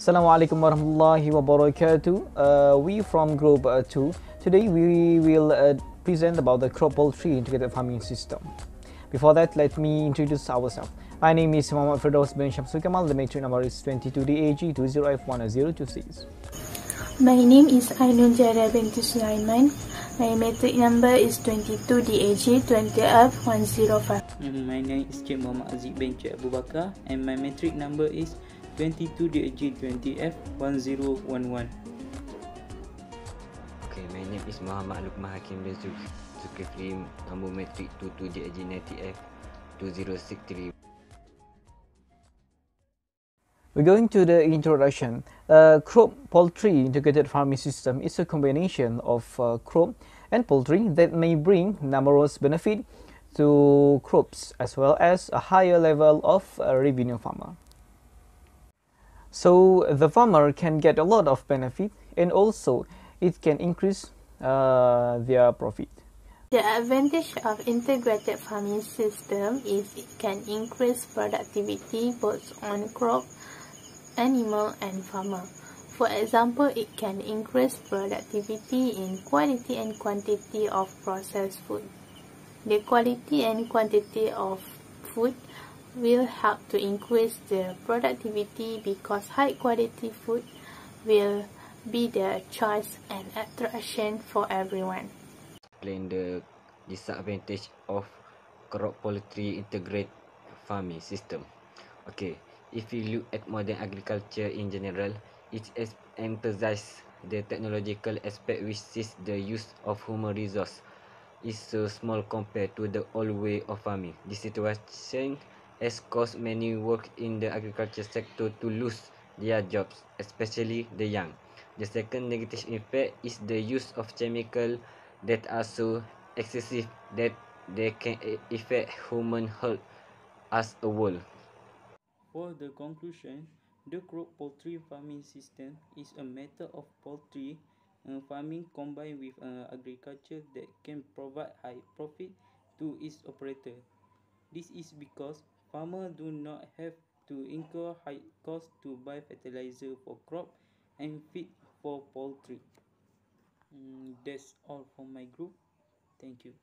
Assalamu alaikum warahmatullahi wabarakatuh. Uh, we from Group uh, 2. Today we will uh, present about the crop poultry integrated farming system. Before that, let me introduce ourselves. My name is Muhammad Firdaus bin Shamsul Kamal. The matrix number is 22DAG20F1026. My name is Ainun Jara binti Sulaiman. My matric number is 22DAG20F105. Mm, My name is Cik Muhammad Aziz bin Cik Abu Bakar and my matric number is 22DAG20F1011. Okay, my name is Muhammad Lukman Hakim bin Zul- Zulkifli, nombor matrik 22JAG90F 2063. We're going to the introduction. Uh, crop poultry integrated farming system is a combination of uh, crop and poultry that may bring numerous benefit to crops as well as a higher level of uh, revenue farmer. So the farmer can get a lot of benefit and also it can increase uh, their profit. The advantage of integrated farming system is it can increase productivity both on crop, animal and farmer. For example, it can increase productivity in quality and quantity of processed food. The quality and quantity of food will help to increase the productivity because high quality food will be the choice and attraction for everyone. Explain the disadvantage of crop poultry integrated farming system. Okay, if you look at modern agriculture in general, it es- emphasizes the technological aspect which sees the use of human resource is so small compared to the old way of farming. This situation has caused many work in the agriculture sector to lose their jobs, especially the young. The second negative effect is the use of chemical that are so excessive that they can a- affect human health as a whole. For the conclusion, the crop poultry farming system is a method of poultry uh, farming combined with uh, agriculture that can provide high profit to its operator. This is because farmers do not have to incur high cost to buy fertilizer for crop and feed for poultry. Mm, that's all from my group. Thank you.